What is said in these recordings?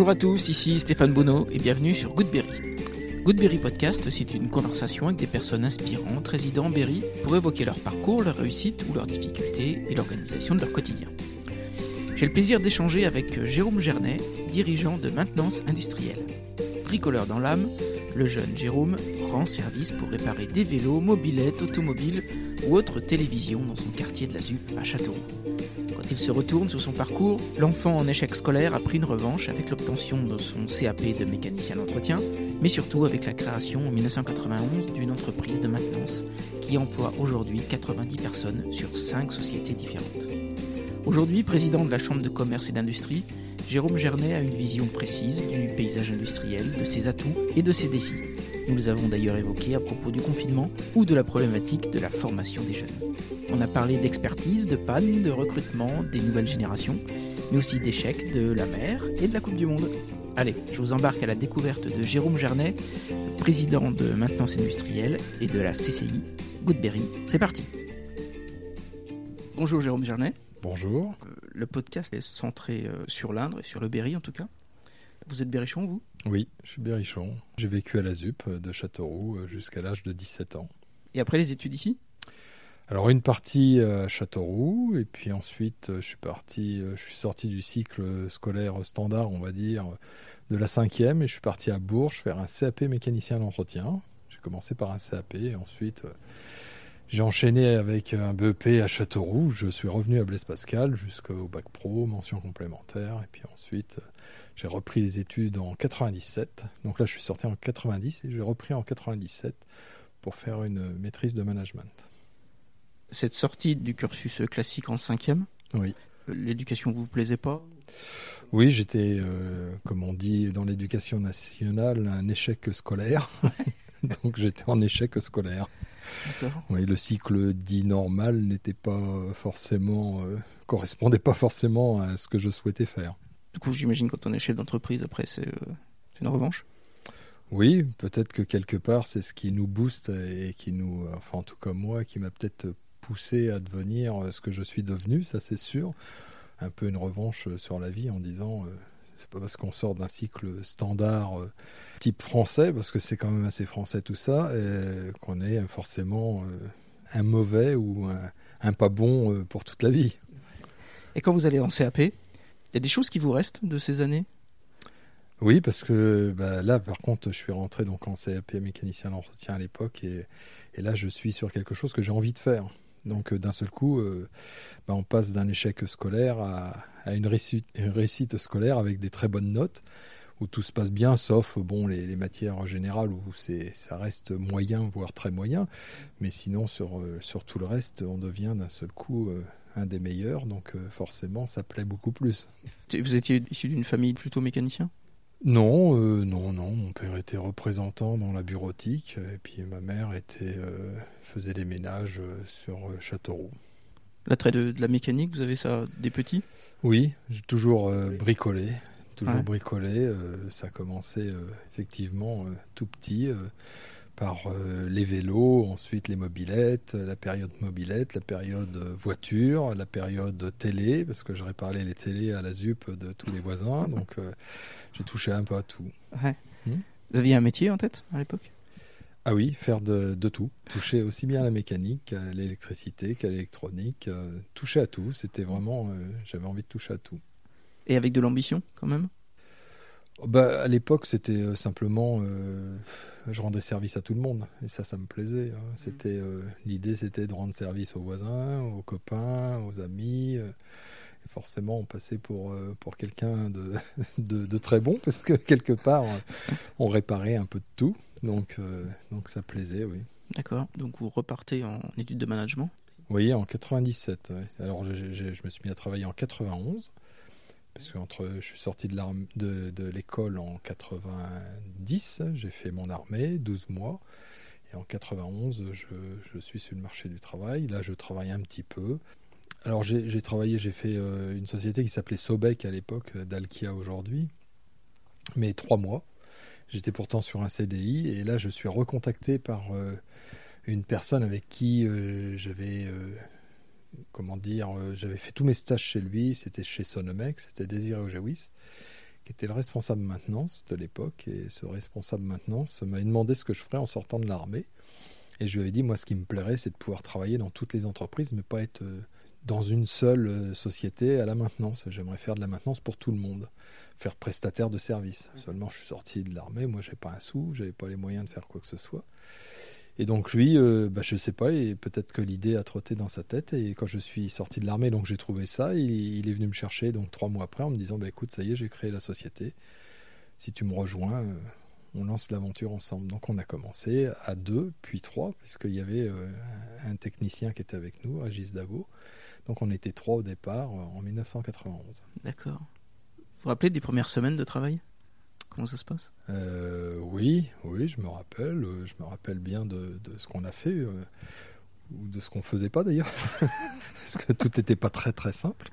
Bonjour à tous, ici Stéphane Bonneau et bienvenue sur Goodberry. Goodberry Podcast, c'est une conversation avec des personnes inspirantes résidant en Berry pour évoquer leur parcours, leur réussite ou leurs difficultés et l'organisation de leur quotidien. J'ai le plaisir d'échanger avec Jérôme Gernet, dirigeant de maintenance industrielle. Bricoleur dans l'âme, le jeune Jérôme rend service pour réparer des vélos, mobilettes, automobiles ou autres télévisions dans son quartier de la ZUP à Châteauroux. Il se retourne sur son parcours, l'enfant en échec scolaire a pris une revanche avec l'obtention de son CAP de mécanicien d'entretien, mais surtout avec la création en 1991 d'une entreprise de maintenance qui emploie aujourd'hui 90 personnes sur 5 sociétés différentes. Aujourd'hui président de la Chambre de commerce et d'industrie, Jérôme Gernet a une vision précise du paysage industriel, de ses atouts et de ses défis. Nous les avons d'ailleurs évoqués à propos du confinement ou de la problématique de la formation des jeunes. On a parlé d'expertise, de panne, de recrutement, des nouvelles générations, mais aussi d'échecs, de la mer et de la Coupe du Monde. Allez, je vous embarque à la découverte de Jérôme Gernet, président de Maintenance Industrielle et de la CCI Goodberry. C'est parti. Bonjour Jérôme Gernet. Bonjour. Euh, le podcast est centré euh, sur l'Indre et sur le Berry en tout cas. Vous êtes berrichon, vous? Oui, je suis berrichon. J'ai vécu à la ZUP de Châteauroux euh, jusqu'à l'âge de 17 ans. Et après les études ici? Alors une partie à Châteauroux et puis ensuite je suis parti, je suis sorti du cycle scolaire standard, on va dire, de la cinquième et je suis parti à Bourges faire un CAP mécanicien d'entretien. J'ai commencé par un CAP et ensuite j'ai enchaîné avec un BEP à Châteauroux. Je suis revenu à Blaise Pascal jusqu'au bac pro, mention complémentaire. Et puis ensuite, j'ai repris les études en 97. Donc là, je suis sorti en 90 et j'ai repris en 97 pour faire une maîtrise de management. Cette sortie du cursus classique en cinquième Oui. L'éducation vous plaisait pas? Oui, j'étais, euh, comme on dit dans l'éducation nationale, un échec scolaire. Donc j'étais en échec scolaire. Oui, le cycle dit normal n'était pas forcément, euh, correspondait pas forcément à ce que je souhaitais faire. Du coup, j'imagine quand on est chef d'entreprise, après, c'est euh, une revanche Oui, peut-être que quelque part, c'est ce qui nous booste et qui nous, enfin en tout cas moi, qui m'a peut-être poussé à devenir ce que je suis devenu, ça c'est sûr. Un peu une revanche sur la vie en disant, euh, c'est pas parce qu'on sort d'un cycle standard euh, type français, parce que c'est quand même assez français tout ça, qu'on est forcément euh, un mauvais ou un, un pas bon euh, pour toute la vie. Et quand vous allez en CAP, il y a des choses qui vous restent de ces années? Oui, parce que bah, là, par contre, je suis rentré donc en CAP mécanicien d'entretien à l'époque, et, là, je suis sur quelque chose que j'ai envie de faire. Donc, d'un seul coup, euh, bah, on passe d'un échec scolaire à, une, réussite, scolaire avec des très bonnes notes, où tout se passe bien, sauf bon les, les matières générales où ça reste moyen, voire très moyen. Mais sinon, sur, euh, tout le reste, on devient d'un seul coup euh, un des meilleurs. Donc, euh, forcément, ça plaît beaucoup plus. Vous étiez issu d'une famille plutôt mécanicien? Non, euh, non, non. Mon père était représentant dans la bureautique et puis ma mère était euh, faisait des ménages sur Châteauroux. L'attrait de, de, la mécanique, vous avez ça des petits? Oui, j'ai toujours bricolé, toujours ouais. bricolé. ça a commencé effectivement tout petit par les vélos, ensuite les mobilettes, la période mobilette, la période voiture, la période télé, parce que je réparais les télés à la ZUP de tous les voisins. Donc j'ai touché un peu à tout. Ouais. Mmh. Vous aviez un métier en tête à l'époque? Ah oui, faire de, de, tout. Toucher aussi bien à la mécanique qu'à l'électricité, qu'à l'électronique. Euh, toucher à tout. C'était vraiment. Euh, J'avais envie de toucher à tout. Et avec de l'ambition quand même? Bah, à l'époque, c'était euh, simplement, euh, je rendais service à tout le monde, et ça, ça me plaisait. Hein. C'était euh, l'idée, c'était de rendre service aux voisins, aux copains, aux amis. Et forcément, on passait pour pour quelqu'un de, de, de, très bon, parce que quelque part, on réparait un peu de tout, donc donc ça plaisait, oui. D'accord. Donc vous repartez en études de management? Oui, en 97. Ouais. Alors je, je, je me suis mis à travailler en 91 parce que entre, je suis sorti de, de, l'école en 90, j'ai fait mon armée, 12 mois, et en 91, je, suis sur le marché du travail. Là, je travaille un petit peu. Alors, j'ai travaillé, j'ai fait euh, une société qui s'appelait Sobec à l'époque, d'Alkia aujourd'hui, mais trois mois. J'étais pourtant sur un CDI, et là, je suis recontacté par euh, une personne avec qui euh, j'avais comment dire, euh, j'avais fait tous mes stages chez lui, c'était chez Sonomex, c'était Désiré Ojawis, qui était le responsable maintenance de l'époque. Et ce responsable maintenance m'a demandé ce que je ferais en sortant de l'armée. Et je lui avais dit, moi, ce qui me plairait, c'est de pouvoir travailler dans toutes les entreprises, mais pas être euh, dans une seule euh, société à la maintenance. J'aimerais faire de la maintenance pour tout le monde, faire prestataire de service. Seulement, je suis sorti de l'armée, moi, n'avais pas un sou, j'avais pas les moyens de faire quoi que ce soit. Et donc lui, euh, bah, je ne sais pas, et peut-être que l'idée a trotté dans sa tête. Et quand je suis sorti de l'armée, donc j'ai trouvé ça, il, est venu me chercher donc trois mois après en me disant, bah, écoute, ça y est, j'ai créé la société. Si tu me rejoins, euh, on lance l'aventure ensemble. Donc on a commencé à deux, puis trois, puisqu'il y avait euh, un technicien qui était avec nous, Agis Dago. Donc on était trois au départ en 1991. D'accord. Vous vous rappelez des premières semaines de travail? Comment ça se passe? Euh, Oui, oui, je me rappelle. Euh, je me rappelle bien de, ce qu'on a fait, euh, ou de ce qu'on faisait pas d'ailleurs, parce que tout n'était pas très très simple,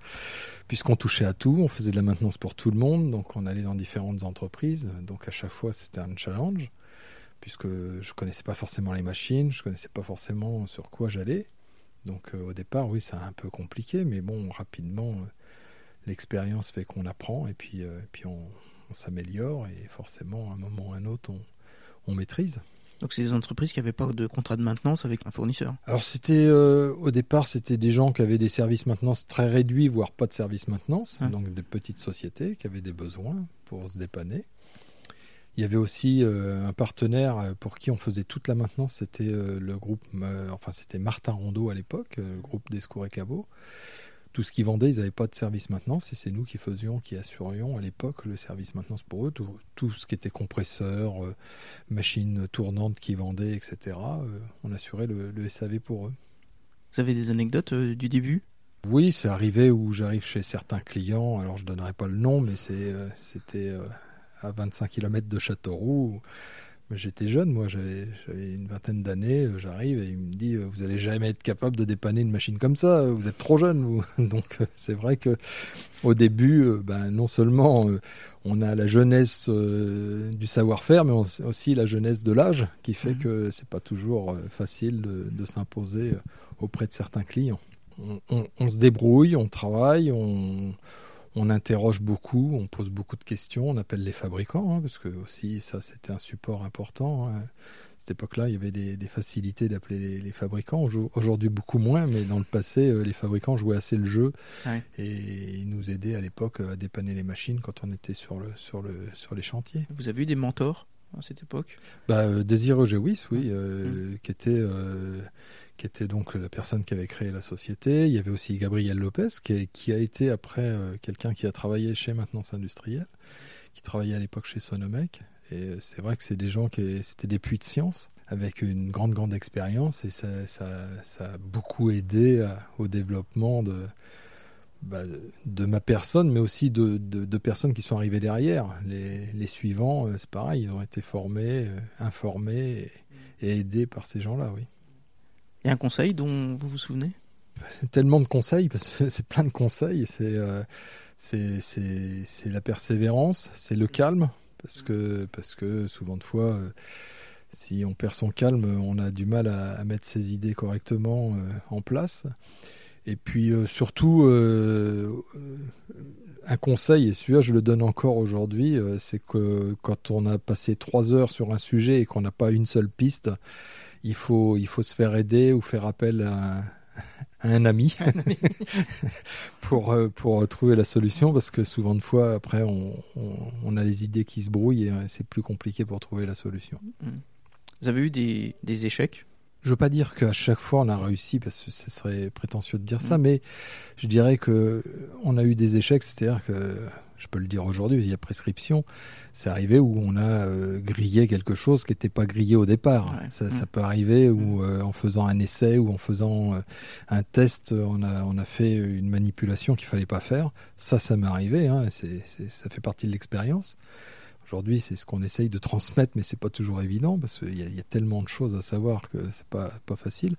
puisqu'on touchait à tout, on faisait de la maintenance pour tout le monde, donc on allait dans différentes entreprises, donc à chaque fois c'était un challenge, puisque je connaissais pas forcément les machines, je connaissais pas forcément sur quoi j'allais. Donc au départ, oui, c'est un peu compliqué, mais bon, rapidement, l'expérience fait qu'on apprend et puis, puis on, on s'améliore et forcément, à un moment ou à un autre, on, maîtrise. Donc c'est des entreprises qui n'avaient pas de contrat de maintenance avec un fournisseur. Alors c'était euh, au départ c'était des gens qui avaient des services maintenance très réduits, voire pas de services maintenance, donc des petites sociétés qui avaient des besoins pour se dépanner. Il y avait aussi euh, un partenaire pour qui on faisait toute la maintenance, c'était euh, le groupe, enfin c'était Martin Rondeau à l'époque, le groupe des et Cabot tout ce qu'ils vendaient, ils n'avaient pas de service maintenance et c'est nous qui faisions, qui assurions à l'époque le service maintenance pour eux. Tout, ce qui était compresseur, euh, machines tournantes qu'ils vendaient, etc. Euh, on assurait le, SAV pour eux. Vous avez des anecdotes euh, du début? Oui, c'est arrivé où j'arrive chez certains clients, alors je ne donnerai pas le nom, mais c'était à 25 km de Châteauroux. J'étais jeune, moi, j'avais une vingtaine d'années. Euh, j'arrive et il me dit euh, Vous allez jamais être capable de dépanner une machine comme ça, euh, vous êtes trop jeune. Vous. Donc, c'est vrai que au début, ben, non seulement on a la jeunesse du savoir-faire, mais aussi la jeunesse de l'âge qui fait mmh. que c'est pas toujours facile de, s'imposer auprès de certains clients. on, se débrouille, on travaille, on on interroge beaucoup, on pose beaucoup de questions, on appelle les fabricants, hein, parce que aussi ça c'était un support important. Hein. À cette époque-là, il y avait des, facilités d'appeler les, fabricants. Aujourd'hui beaucoup moins, mais dans le passé, euh, les fabricants jouaient assez le jeu et ils nous aidaient à l'époque à dépanner les machines quand on était sur, le, sur, le, sur les chantiers. Vous avez eu des mentors à cette époque? Bah, euh, Désir oui, euh, mmh. qui était qui était donc la personne qui avait créé la société. Il y avait aussi Gabriel Lopez, qui, a été après euh, quelqu'un qui a travaillé chez Maintenance Industrielle, qui travaillait à l'époque chez Sonomec. Et c'est vrai que c'est des gens qui c'était des puits de science avec une grande grande expérience et ça, a beaucoup aidé au développement de, bah, de ma personne, mais aussi de, personnes qui sont arrivées derrière. Les, suivants, euh, c'est pareil, ils ont été formés, euh, informés et aidés par ces gens-là, oui. Un conseil dont vous vous souvenez? C'est tellement de conseils, parce que c'est plein de conseils. Euh, c'est c'est la persévérance, c'est le calme, parce que, parce que souvent de fois, euh, si on perd son calme, on a du mal à, mettre ses idées correctement euh, en place. Et puis surtout, un conseil, et celui-là je le donne encore aujourd'hui, c'est que quand on a passé trois heures sur un sujet et qu'on n'a pas une seule piste, il faut, il faut se faire aider ou faire appel à, un ami, pour, euh, pour trouver la solution parce que souvent de fois après on, on, a les idées qui se brouillent et euh, c'est plus compliqué pour trouver la solution. Mm. Vous avez eu des, des échecs? Je veux pas dire qu'à chaque fois on a réussi parce que ce serait prétentieux de dire ça, mm. mais je dirais que on a eu des échecs, c'est-à-dire que je peux le dire aujourd'hui, il y a prescription. C'est arrivé où on a euh, grillé quelque chose qui n'était pas grillé au départ. Ça, mm. peut arriver où, euh, en faisant un essai ou en faisant euh, un test, on a, on a fait une manipulation qu'il fallait pas faire. Ça, ça m'est arrivé. Hein, ça fait partie de l'expérience. Aujourd'hui, c'est ce qu'on essaye de transmettre, mais c'est pas toujours évident parce qu'il y, y, a tellement de choses à savoir que c'est pas pas facile.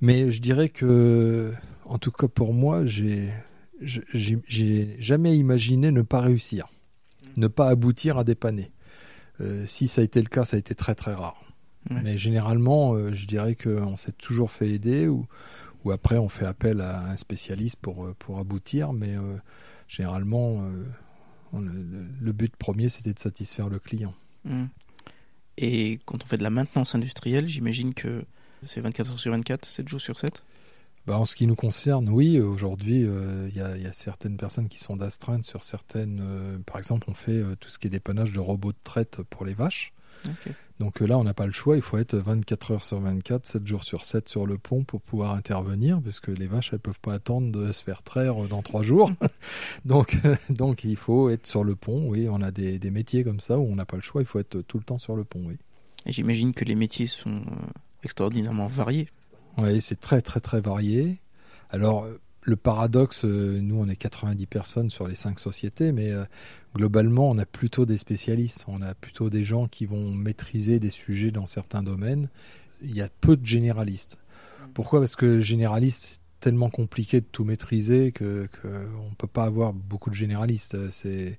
Mais je dirais que, en tout cas pour moi, j'ai j'ai jamais imaginé ne pas réussir, mm. ne pas aboutir à dépanner. Euh, si ça a été le cas, ça a été très très rare. Mais généralement, euh, je dirais qu'on s'est toujours fait aider ou, ou après on fait appel à un spécialiste pour, euh, pour aboutir. Mais généralement, le, but premier, c'était de satisfaire le client. Mmh. Et quand on fait de la maintenance industrielle, j'imagine que c'est 24 heures sur 24, 7 jours sur 7 bah, en ce qui nous concerne, oui, aujourd'hui, euh, il y, a certaines personnes qui sont d'astreinte sur certaines. Euh, par exemple, on fait euh, tout ce qui est dépannage de robots de traite pour les vaches. Donc là, on n'a pas le choix, il faut être 24 heures sur 24, 7 jours sur 7 sur le pont pour pouvoir intervenir, parce que les vaches, elles peuvent pas attendre de se faire traire dans 3 jours. donc, donc il faut être sur le pont, oui, on a des, des métiers comme ça où on n'a pas le choix, il faut être tout le temps sur le pont, oui. J'imagine que les métiers sont extraordinairement variés. Oui, c'est très très très varié. Alors le paradoxe, euh, nous on est 90 personnes sur les 5 sociétés, mais euh, globalement on a plutôt des spécialistes, on a plutôt des gens qui vont maîtriser des sujets dans certains domaines. Il y a peu de généralistes. Pourquoi? Parce que généraliste, c'est tellement compliqué de tout maîtriser que qu'on ne peut pas avoir beaucoup de généralistes. C'est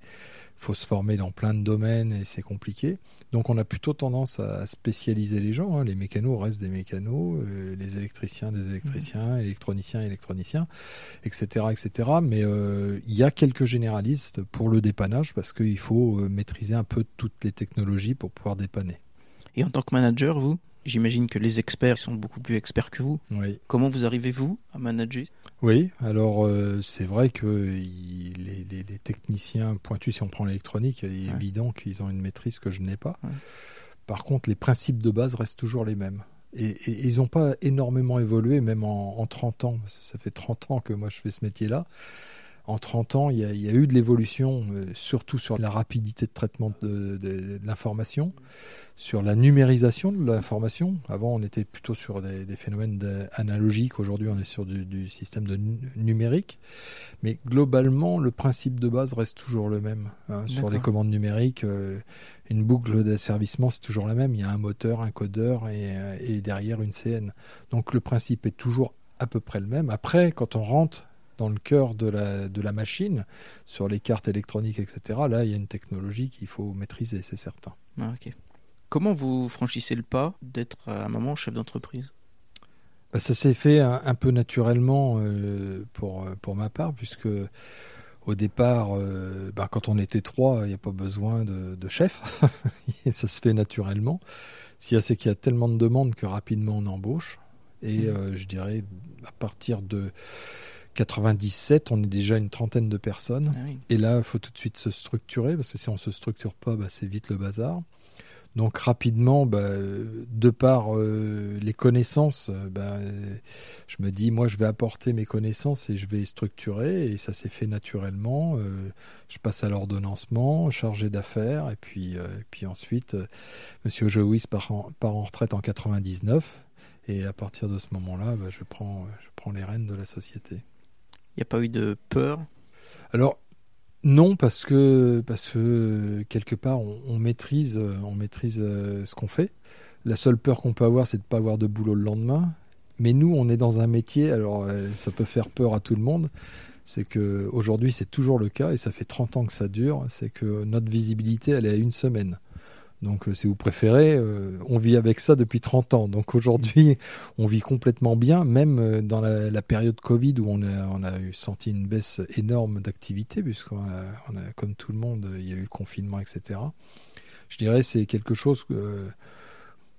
faut se former dans plein de domaines et c'est compliqué. Donc on a plutôt tendance à spécialiser les gens. Hein. Les mécanos restent des mécanos, euh, les électriciens des électriciens, mmh. électroniciens électroniciens, etc. etc. Mais euh, il y a quelques généralistes pour le dépannage parce qu'il faut euh, maîtriser un peu toutes les technologies pour pouvoir dépanner. Et en tant que manager, vous? J'imagine que les experts sont beaucoup plus experts que vous. Oui. Comment vous arrivez-vous à manager? Oui, alors euh, c'est vrai que les, les, techniciens pointus, si on prend l'électronique, il est évident qu'ils ont une maîtrise que je n'ai pas. Par contre, les principes de base restent toujours les mêmes. Et, ils n'ont pas énormément évolué, même en, en 30 ans. Ça fait 30 ans que moi je fais ce métier-là en 30 ans, il y a, eu de l'évolution, euh, surtout sur la rapidité de traitement de, l'information, sur la numérisation de l'information. Avant, on était plutôt sur des, phénomènes analogiques. Aujourd'hui, on est sur du, système de numérique. Mais globalement, le principe de base reste toujours le même. Hein. Sur les commandes numériques, euh, une boucle d'asservissement, c'est toujours la même. Il y a un moteur, un codeur et, euh, et derrière une CN. Donc le principe est toujours à peu près le même. Après, quand on rentre dans le cœur de la, de la machine, sur les cartes électroniques, etc., là, il y a une technologie qu'il faut maîtriser, c'est certain. Ah, Comment vous franchissez le pas d'être à un moment chef d'entreprise? Bah, Ça s'est fait un, peu naturellement euh, pour, pour ma part, puisque au départ, euh, bah, quand on était trois, il n'y a pas besoin de, de chef, ça se fait naturellement. Ce qu'il y a, c'est qu'il y a tellement de demandes que rapidement on embauche. Et mmh. euh, je dirais, à partir de 97, on est déjà une trentaine de personnes. Ah Et là, il faut tout de suite se structurer, parce que si on ne se structure pas, bah, c'est vite le bazar. Donc rapidement, bah, de par euh, les connaissances, bah, je me dis, moi, je vais apporter mes connaissances et je vais structurer. Et ça s'est fait naturellement. Euh, je passe à l'ordonnancement, chargé d'affaires. Et puis, euh, puis ensuite, Monsieur Joïs part en, part en retraite en 99. Et à partir de ce moment-là, je, prends, je prends les rênes de la société. Il n'y a pas eu de peur? Alors, non, parce que, parce que quelque part, on, maîtrise, on maîtrise euh, ce qu'on fait. La seule peur qu'on peut avoir, c'est de ne pas avoir de boulot le lendemain. Mais nous, on est dans un métier, alors euh, ça peut faire peur à tout le monde. C'est que aujourd'hui, c'est toujours le cas, et ça fait 30 ans que ça dure. C'est que notre visibilité, elle est à une semaine. Donc, euh, si vous préférez, euh, on vit avec ça depuis 30 ans. Donc aujourd'hui, on vit complètement bien, même euh, dans la, période Covid où on a, eu senti une baisse énorme d'activité, puisqu'on a, comme tout le monde, il y a eu le confinement, etc. Je dirais c'est quelque chose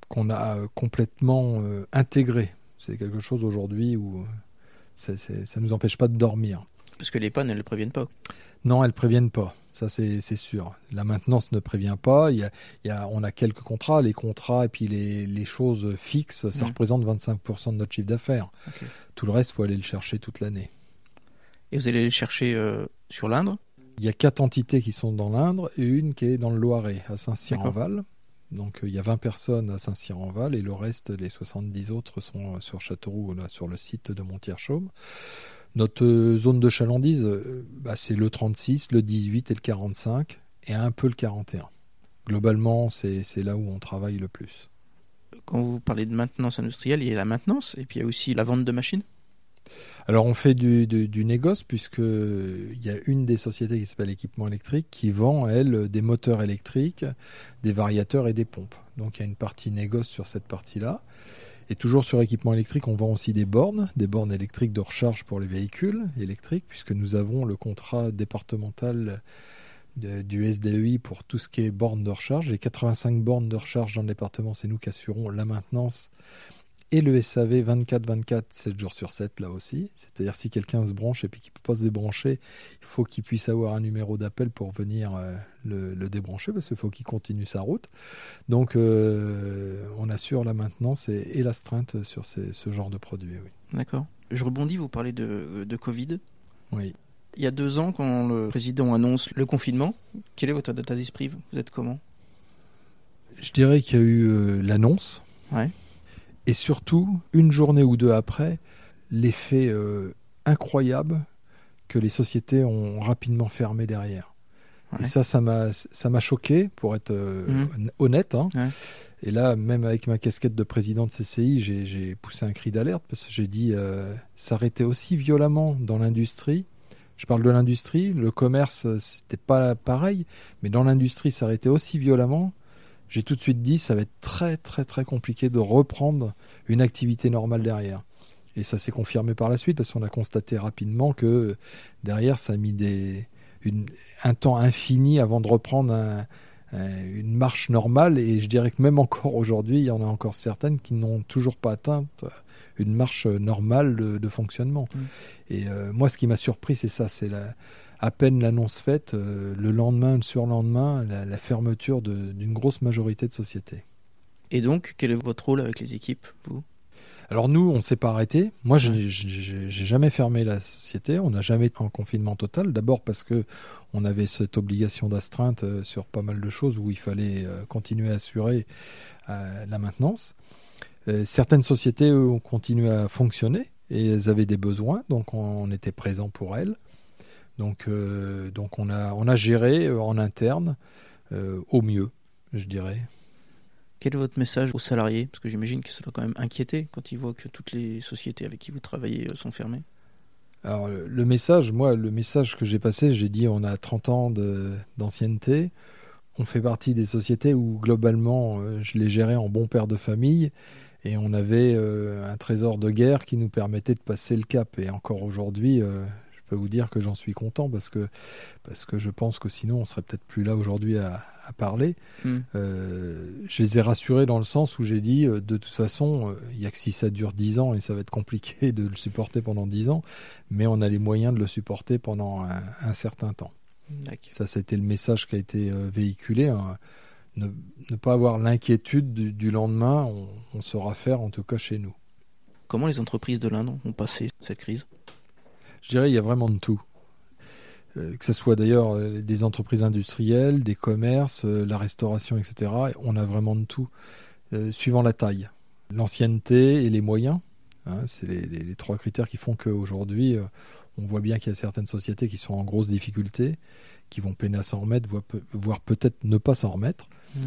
qu'on a complètement intégré. C'est quelque chose aujourd'hui où ça ne nous empêche pas de dormir. Parce que les pannes, elles ne préviennent pas. Non, elles préviennent pas. Ça, c'est sûr. La maintenance ne prévient pas. Il y a, on a quelques contrats. Les contrats et puis les, choses fixes, ça mmh. représente 25% de notre chiffre d'affaires. Tout le reste, il faut aller le chercher toute l'année. Et vous allez le chercher euh, sur l'Indre? Il y a quatre entités qui sont dans l'Indre et une qui est dans le Loiret, à Saint-Cyr-en-Val. Donc euh, il y a 20 personnes à Saint-Cyr-en-Val et le reste, les 70 autres, sont sur Châteauroux, là, sur le site de Montier-Chaume. Notre euh, zone de chalandise, euh, bah, c'est le 36, le 18 et le 45, et un peu le 41. Globalement, c'est là où on travaille le plus. Quand vous parlez de maintenance industrielle, il y a la maintenance, et puis il y a aussi la vente de machines alors on fait du, du, négoce puisqu'il y a une des sociétés qui s'appelle Équipement électrique qui vend, elle, des moteurs électriques, des variateurs et des pompes. Donc il y a une partie négoce sur cette partie-là. Et toujours sur équipement électrique, on vend aussi des bornes, des bornes électriques de recharge pour les véhicules électriques, puisque nous avons le contrat départemental du SDEI pour tout ce qui est bornes de recharge. Les 85 bornes de recharge dans le département, c'est nous qui assurons la maintenance et le SAV 24-24, 7 jours sur 7 là aussi. C'est-à-dire si quelqu'un se branche et puis qu'il ne peut pas se débrancher, il faut qu'il puisse avoir un numéro d'appel pour venir euh, le, débrancher parce qu'il faut qu'il continue sa route. Donc euh, on assure la maintenance et, l'astreinte sur ce genre de produit. Oui. D'accord. Je rebondis, vous parlez de, de Covid. Oui. Il y a deux ans, quand le président annonce le confinement, quel est votre data d'esprit? Vous êtes comment? Je dirais qu'il y a eu euh, l'annonce. Ouais. Et surtout, une journée ou deux après, l'effet euh, incroyable que les sociétés ont rapidement fermé derrière. Et ça, ça m'a, ça m'a choqué, pour être euh, mmh. honnête. Hein. Et là, même avec ma casquette de président de CCI, j'ai, poussé un cri d'alerte parce que j'ai dit euh, s'arrêter aussi violemment dans l'industrie. Je parle de l'industrie, le commerce, c'était pas pareil, mais dans l'industrie, s'arrêter aussi violemment, j'ai tout de suite dit ça va être très très très compliqué de reprendre une activité normale derrière. Et ça s'est confirmé par la suite parce qu'on a constaté rapidement que derrière ça a mis des, un temps infini avant de reprendre une marche normale. Et je dirais que même encore aujourd'hui, il y en a encore certaines qui n'ont toujours pas atteint une marche normale de, fonctionnement. Mmh. Et euh, moi, ce qui m'a surpris, c'est ça, c'est la, à peine l'annonce faite, euh, le lendemain, le surlendemain, la, la fermeture d'une grosse majorité de sociétés. Et donc, quel est votre rôle avec les équipes, vous? Alors nous, on s'est pas arrêté. Moi, j'ai jamais fermé la société. On n'a jamais été en confinement total. D'abord parce que on avait cette obligation d'astreinte euh, sur pas mal de choses où il fallait euh, continuer à assurer la maintenance. certaines sociétés ont continué à fonctionner et elles avaient des besoins, donc on était présent pour elles. Donc, euh, donc on, a, on a géré euh, en interne euh, au mieux, je dirais. Quel est votre message aux salariés? Parce que j'imagine que ça doit quand même inquiéter quand ils voient que toutes les sociétés avec qui vous travaillez sont fermées. Alors le message, moi, le message que j'ai passé, j'ai dit on a 30 ans d'ancienneté. On fait partie des sociétés où globalement je les gérais en bon père de famille et on avait un trésor de guerre qui nous permettait de passer le cap. Et encore aujourd'hui, peux vous dire que j'en suis content parce que, parce que je pense que sinon on serait peut-être plus là aujourd'hui à, parler. Hmm. Euh, je les ai rassurés dans le sens où j'ai dit euh, de toute façon, euh, il n'y a que si ça dure 10 ans et ça va être compliqué de le supporter pendant 10 ans, mais on a les moyens de le supporter pendant un, certain temps. Ça, c'était le message qui a été véhiculé. Hein. Ne, pas avoir l'inquiétude du, lendemain, on, on saura faire en tout cas chez nous. Comment les entreprises de l'Inde ont passé cette crise? Je dirais il y a vraiment de tout. Euh, que ce soit d'ailleurs euh, des entreprises industrielles, des commerces, euh, la restauration, etc. On a vraiment de tout, suivant la taille. L'ancienneté et les moyens, hein, c'est les, trois critères qui font qu'aujourd'hui, on voit bien qu'il y a certaines sociétés qui sont en grosse difficulté, qui vont peiner à s'en remettre, voire peut-être ne pas s'en remettre. Mmh.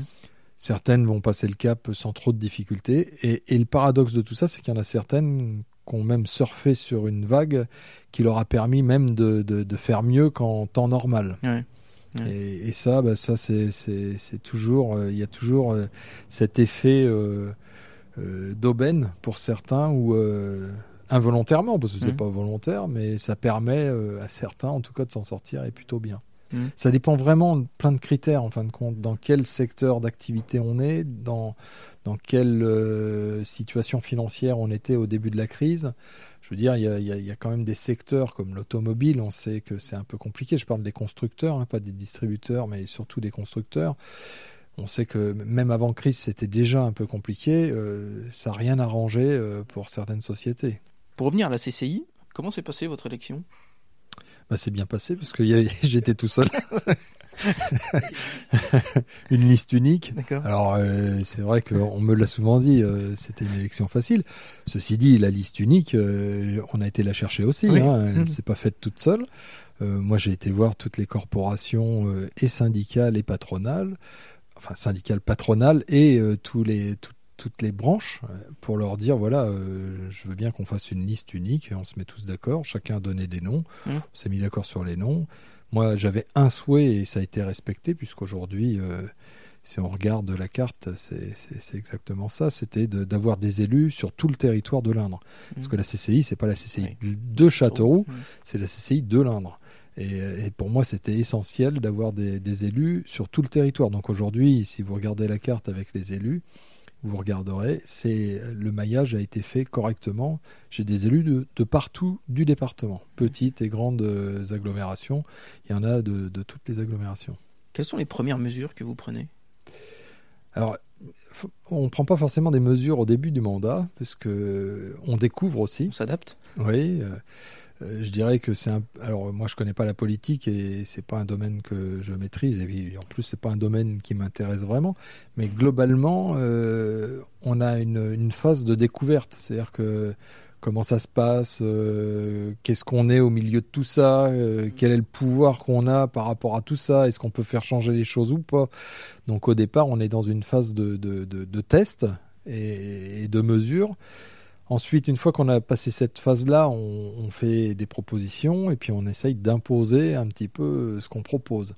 Certaines vont passer le cap sans trop de difficultés. Et, et le paradoxe de tout ça, c'est qu'il y en a certaines ont même surfé sur une vague qui leur a permis même de, de, faire mieux qu'en temps normal. Et, ça, bah, ça c'est toujours, euh, il y a toujours euh, cet effet euh, d'aubaine pour certains ou involontairement, parce que c'est mmh. pas volontaire, mais ça permet à certains, en tout cas, de s'en sortir et plutôt bien. Mmh. Ça dépend vraiment de plein de critères en fin de compte, dans quel secteur d'activité on est, dans, dans quelle situation financière on était au début de la crise je veux dire, il y a, quand même des secteurs comme l'automobile, on sait que c'est un peu compliqué. Je parle des constructeurs, hein, pas des distributeurs, mais surtout des constructeurs. On sait que même avant crise, c'était déjà un peu compliqué. Euh, ça n'a rien arrangé euh, pour certaines sociétés. Pour revenir à la CCI, comment s'est passée votre élection? Bah, C'est bien passé parce que j'étais tout seul. une liste unique. Alors euh, c'est vrai qu'on me l'a souvent dit, euh, c'était une élection facile. Ceci dit, la liste unique, euh, on a été la chercher aussi. Hein, elle ne mmh. s'est pas faite toute seule. moi, j'ai été voir toutes les corporations et syndicales et patronales, enfin syndicales, patronales et tous les toutes les branches pour leur dire voilà, je veux bien qu'on fasse une liste unique. On se met tous d'accord. Chacun a donné des noms. Mmh. On s'est mis d'accord sur les noms. Moi, j'avais un souhait et ça a été respecté, puisqu'aujourd'hui, euh, si on regarde la carte, c'est exactement ça. C'était d'avoir des élus sur tout le territoire de l'Indre. Parce mmh. que la CCI, c'est pas la CCI de Châteauroux, mmh. c'est la CCI de l'Indre. Et, pour moi, c'était essentiel d'avoir des, élus sur tout le territoire. Donc aujourd'hui, si vous regardez la carte avec les élus, vous regarderez, c'est le maillage a été fait correctement. J'ai des élus de, partout du département, petites et grandes agglomérations. Il y en a de, de toutes les agglomérations. Quelles sont les premières mesures que vous prenez? Alors, on ne prend pas forcément des mesures au début du mandat, parce que on découvre aussi. On s'adapte? Oui. Euh, euh, je dirais que c'est un. Alors moi, je connais pas la politique et c'est pas un domaine que je maîtrise. Et en plus, c'est pas un domaine qui m'intéresse vraiment. Mais globalement, euh, on a une, une, phase de découverte. C'est-à-dire que comment ça se passe, euh, qu'est-ce qu'on est au milieu de tout ça, euh, quel est le pouvoir qu'on a par rapport à tout ça, est-ce qu'on peut faire changer les choses ou pas. Donc au départ, on est dans une phase de, de, de, test et, de mesure. Ensuite, une fois qu'on a passé cette phase-là, on, on, fait des propositions et puis on essaye d'imposer un petit peu ce qu'on propose.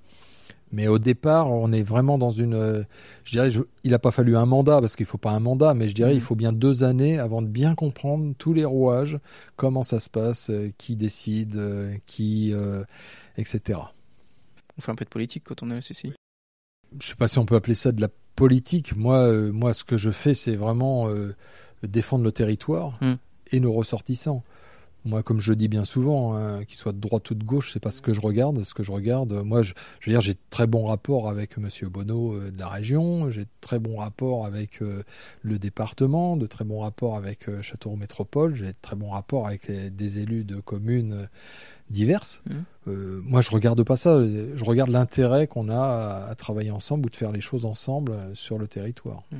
Mais au départ, on est vraiment dans une. Euh, je dirais, il n'a pas fallu un mandat parce qu'il ne faut pas un mandat, mais je dirais, il mm. faut bien deux années avant de bien comprendre tous les rouages, comment ça se passe, euh, qui décide, euh, qui, etc. On fait un peu de politique quand on est ceci. Je ne sais pas si on peut appeler ça de la politique. Moi, moi, ce que je fais, c'est vraiment défendre le territoire mm. et nos ressortissants. Moi, comme je dis bien souvent, hein, qu'il soit de droite ou de gauche, c'est pas ce que je regarde. Ce que je regarde, moi, je, veux dire, j'ai très bon rapport avec Monsieur Bonneau euh, de la région, j'ai très bon rapport avec euh, le département, de très bons rapports avec euh, Châteauroux Métropole, j'ai très bon rapport avec des élus de communes diverses. Mmh. moi, je regarde pas ça. Je regarde l'intérêt qu'on a à, travailler ensemble ou de faire les choses ensemble sur le territoire. Mmh.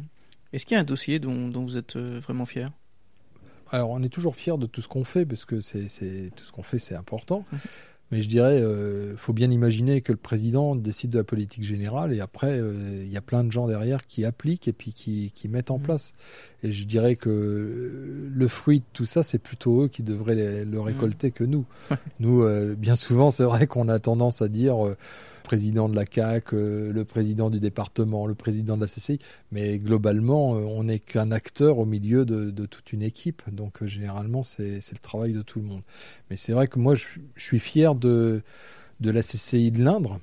Est-ce qu'il y a un dossier dont, dont vous êtes vraiment fier? Alors on est toujours fier de tout ce qu'on fait parce que c'est tout ce qu'on fait c'est important. Mhm. Mais je dirais, il euh, faut bien imaginer que le président décide de la politique générale et après, euh, il y a plein de gens derrière qui appliquent et puis qui, qui mettent en mhm. place. Et je dirais que le fruit de tout ça, c'est plutôt eux qui devraient le mhm. récolter que nous. Nous, euh, bien souvent, c'est vrai qu'on a tendance à dire président de la CAC, euh, le président du département, le président de la CCI, mais globalement, euh, on n'est qu'un acteur au milieu de, toute une équipe. Donc euh, généralement, c'est le travail de tout le monde. Mais c'est vrai que moi, je, suis fier de, la CCI de l'Indre.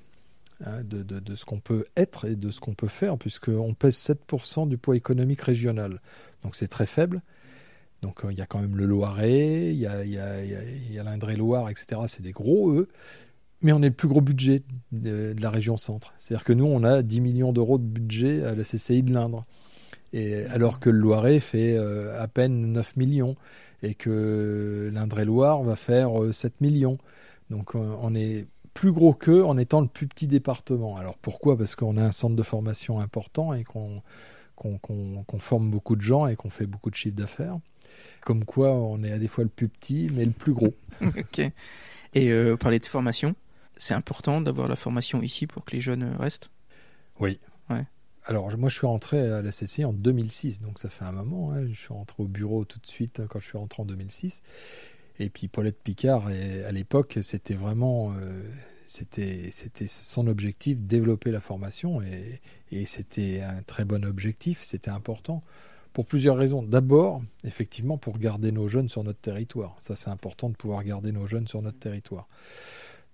Hein, de, ce qu'on peut être et de ce qu'on peut faire, puisqu'on pèse 7% du poids économique régional. Donc c'est très faible. Donc il y a quand même le Loiret, il y a, y a l'Indre-et-Loire, etc. C'est des gros, eux mais on est le plus gros budget de, la région centre. C'est-à-dire que nous, on a 10 millions d'euros de budget à la CCI de l'Indre. Et alors que le Loiret fait euh, à peine 9 millions et que l'Indre-et-Loire va faire 7 euh, millions. Donc euh, on est plus gros qu'eux en étant le plus petit département. Alors pourquoi? Parce qu'on a un centre de formation important et qu'on forme beaucoup de gens et qu'on fait beaucoup de chiffres d'affaires. Comme quoi on est à des fois le plus petit mais le plus gros. ok. Et euh, parler de formation, c'est important d'avoir la formation ici pour que les jeunes euh, restent? Oui. Ouais. Alors, moi, je suis rentré à la CCI en 2006, donc ça fait un moment. Hein. Je suis rentré au bureau tout de suite quand je suis rentré en 2006. Et puis, Paulette Picard, à l'époque, c'était vraiment. Euh, c'était, c'était son objectif, développer la formation. Et, et c'était un très bon objectif, c'était important pour plusieurs raisons. D'abord, effectivement, pour garder nos jeunes sur notre territoire. Ça, c'est important de pouvoir garder nos jeunes sur notre territoire.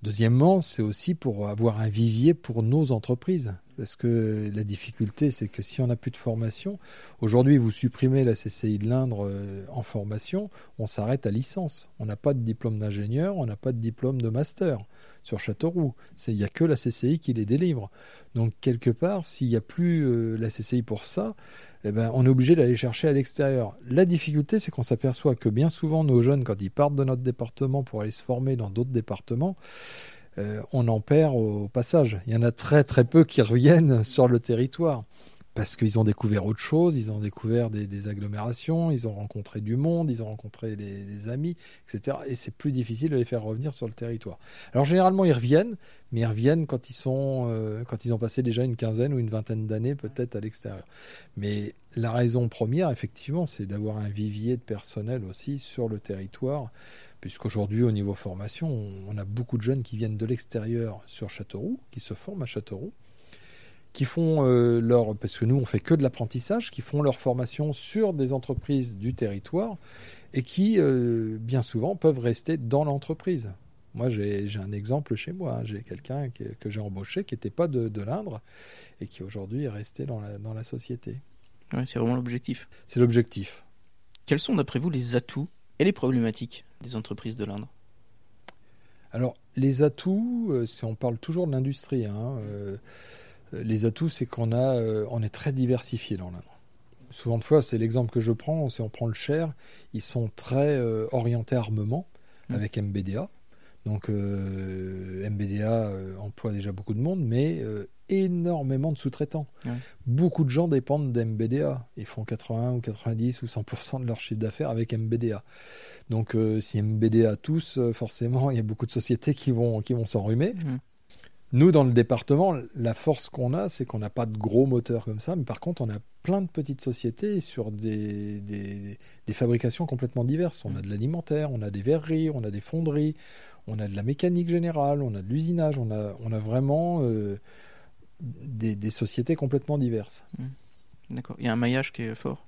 Deuxièmement, c'est aussi pour avoir un vivier pour nos entreprises. Parce que la difficulté, c'est que si on n'a plus de formation, aujourd'hui, vous supprimez la CCI de l'Indre euh, en formation, on s'arrête à licence. On n'a pas de diplôme d'ingénieur, on n'a pas de diplôme de master sur Châteauroux. Il n'y a que la CCI qui les délivre. Donc, quelque part, s'il n'y a plus euh, la CCI pour ça, eh ben, on est obligé d'aller chercher à l'extérieur. La difficulté, c'est qu'on s'aperçoit que bien souvent, nos jeunes, quand ils partent de notre département pour aller se former dans d'autres départements, euh, on en perd au passage. Il y en a très très peu qui reviennent sur le territoire parce qu'ils ont découvert autre chose, ils ont découvert des, agglomérations, ils ont rencontré du monde, ils ont rencontré des, amis, etc. Et c'est plus difficile de les faire revenir sur le territoire. Alors généralement ils reviennent, mais ils reviennent quand ils sont, euh, quand ils ont passé déjà une quinzaine ou une vingtaine d'années peut-être à l'extérieur. Mais la raison première, effectivement, c'est d'avoir un vivier de personnel aussi sur le territoire, puisqu'aujourd'hui au niveau formation, on a beaucoup de jeunes qui viennent de l'extérieur sur Châteauroux, qui se forment à Châteauroux qui font euh, leur, parce que nous on fait que de l'apprentissage, qui font leur formation sur des entreprises du territoire et qui euh, bien souvent peuvent rester dans l'entreprise. Moi, j'ai un exemple chez moi. J'ai quelqu'un que, j'ai embauché qui n'était pas de, l'Indre et qui aujourd'hui est resté dans la, dans la société. c'est vraiment l'objectif. C'est l'objectif. Quels sont, d'après vous, les atouts et les problématiques des entreprises de l'Indre? Alors, les atouts, euh, si on parle toujours de l'industrie, hein, euh, les atouts, c'est qu'on a, euh, on est très diversifié dans l'Indre. Souvent de fois, c'est l'exemple que je prends. Si on prend le Cher, ils sont très orientés armement mmh. avec MBDA. Donc MBDA emploie déjà beaucoup de monde, mais énormément de sous-traitants. Beaucoup de gens dépendent d'MBDA. Ils font 80 ou 90 ou 100% de leur chiffre d'affaires avec MBDA. Donc euh, si MBDA tous, euh, forcément, il y a beaucoup de sociétés qui vont, qui vont s'enrhumer. Mmh. Nous, dans le département, la force qu'on a, c'est qu'on n'a pas de gros moteurs comme ça, mais par contre, on a plein de petites sociétés sur des, des, fabrications complètement diverses. On a de l'alimentaire, on a des verreries, on a des fonderies, on a de la mécanique générale, on a de l'usinage, on a, on a vraiment... Euh, des, sociétés complètement diverses. Mmh. D'accord. Il y a un maillage qui est fort.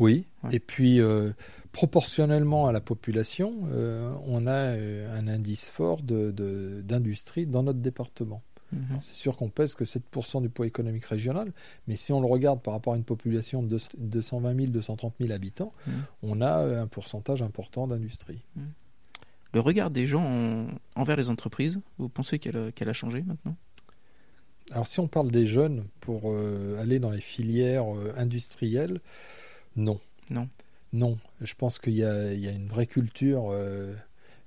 Oui. Et puis, euh, proportionnellement à la population, euh, on a euh, un indice fort d'industrie de, dans notre département. Mmh. C'est sûr qu'on pèse que 7% du poids économique régional, mais si on le regarde par rapport à une population de 220 000, 230 000 habitants, mmh. on a un pourcentage important d'industrie. Le regard des gens envers les entreprises, vous pensez qu'elle a changé maintenant? Alors si on parle des jeunes pour euh, aller dans les filières euh, industrielles, non. Non. Non. Je pense qu'il y, a une vraie culture, euh,